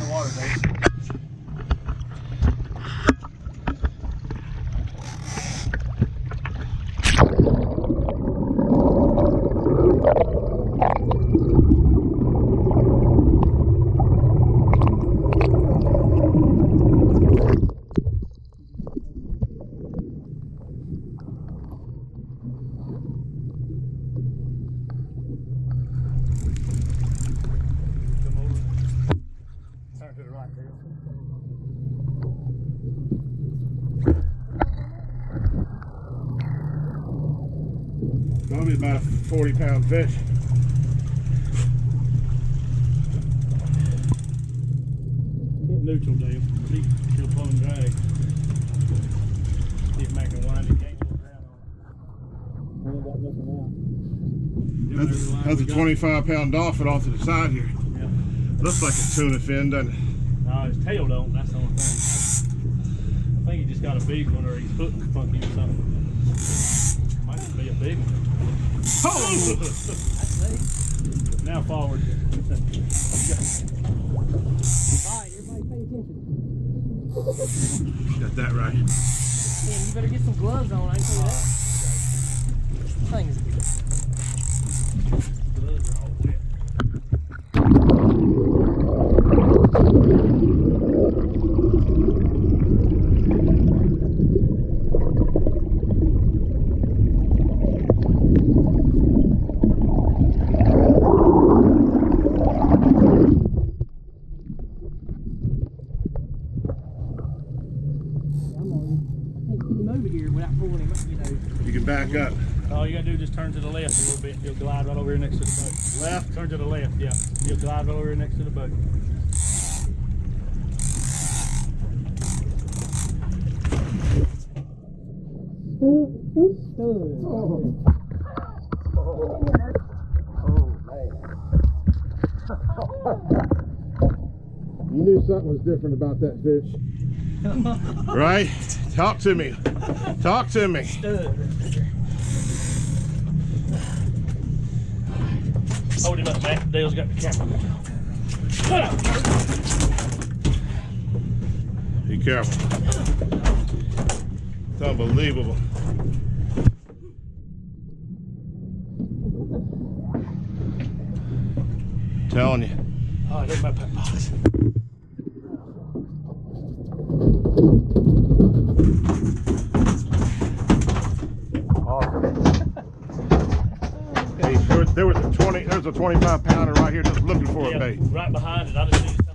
in the water, Dave. Come over. Turn to the right, Dave. Probably about a 40 pound fish. Hit neutral, Dave. Keep your pull and drag. Keep making wind. You can't go down on it. Ain't got nothing out. That's, that's a 25 pound dolphin off to the side here. Yeah. Looks like a tuna fin, doesn't it? No, his tail don't. That's the only thing. I think he just got a big one or he's foot funky or something. Might be a big one. Oh! Now forward. Alright, everybody pay attention. Got that right. Man, you better get some gloves on, I can tell you that. Oh, thing is Gloves are all wet. I'm on. I can't get him over here without pulling him up, you know. You can back up. All you gotta do is just turn to the left a little bit. You'll glide right over here next to the boat. Left? Turn to the left, yeah. You'll glide right over here next to the boat. You knew something was different about that fish. right? Talk to me. Talk to me. Hold him up, man. Dale's got the camera. Cut out. Be careful. It's unbelievable. telling you. Oh, there's my pet box. There, was a 20, there's a 25 pounder right here just looking for a Yeah, bait. right behind it. I just